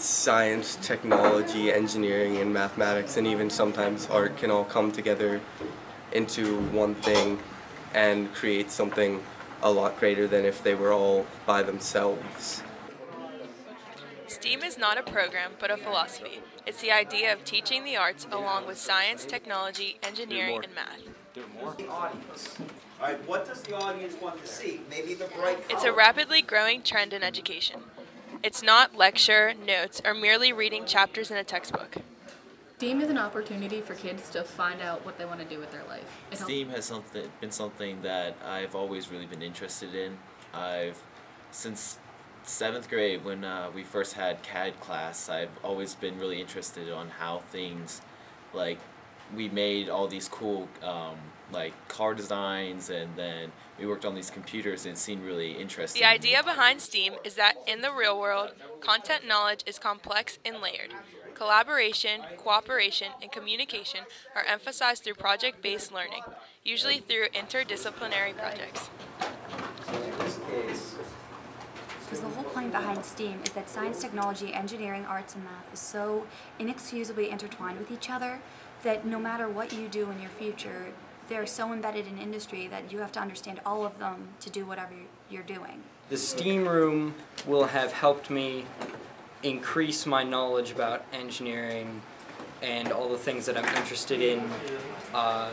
science, technology, engineering, and mathematics, and even sometimes art can all come together into one thing and create something a lot greater than if they were all by themselves. STEAM is not a program, but a philosophy. It's the idea of teaching the arts along with science, technology, engineering, and math. audience. All right, what does the audience want to see? Maybe the bright It's a rapidly growing trend in education. It's not lecture, notes, or merely reading chapters in a textbook. STEAM is an opportunity for kids to find out what they want to do with their life. It helps- STEAM has something been something that I've always really been interested in. I've since seventh grade when uh, we first had CAD class. I've always been really interested on how things like we made all these cool um, like car designs and then we worked on these computers and it seemed really interesting. The idea behind STEAM is that in the real world, content knowledge is complex and layered. Collaboration, cooperation, and communication are emphasized through project based learning, usually through interdisciplinary projects. Because the whole point behind STEAM is that science, technology, engineering, arts, and math is so inexcusably intertwined with each other that no matter what you do in your future, they're so embedded in industry that you have to understand all of them to do whatever you're doing. The STEAM room will have helped me increase my knowledge about engineering and all the things that I'm interested in uh,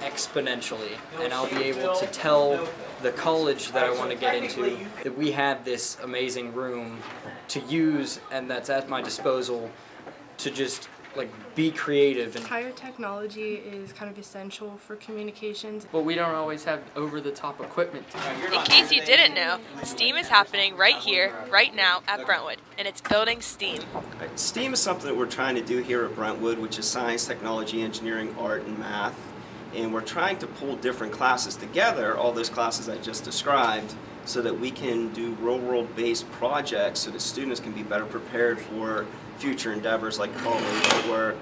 exponentially. And I'll be able to tell the college that I want to get into that we have this amazing room to use and that's at my disposal to just like be creative and Higher technology is kind of essential for communications. but we don't always have over-the-top equipment. In case you didn't know, STEAM is happening right here, right now at Brentwood, and it's building STEAM. STEAM is something that we're trying to do here at Brentwood, which is science, technology, engineering, art, and math. And we're trying to pull different classes together, all those classes I just described, so that we can do real-world based projects so that students can be better prepared for future endeavors like college, work,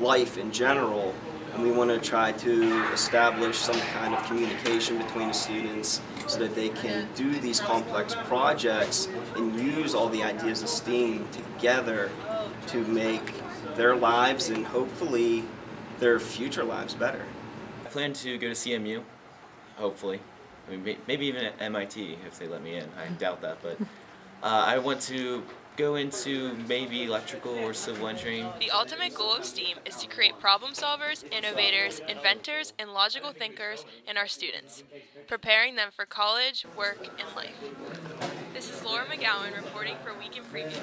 life in general. And we want to try to establish some kind of communication between the students so that they can do these complex projects and use all the ideas of STEAM together to make their lives and hopefully their future lives better. I plan to go to CMU, hopefully. I mean, maybe even at MIT if they let me in. I doubt that, but uh, I want to go into maybe electrical or civil engineering. The ultimate goal of STEAM is to create problem solvers, innovators, inventors, and logical thinkers in our students, preparing them for college, work, and life. This is Laura McGowan reporting for Week in Preview.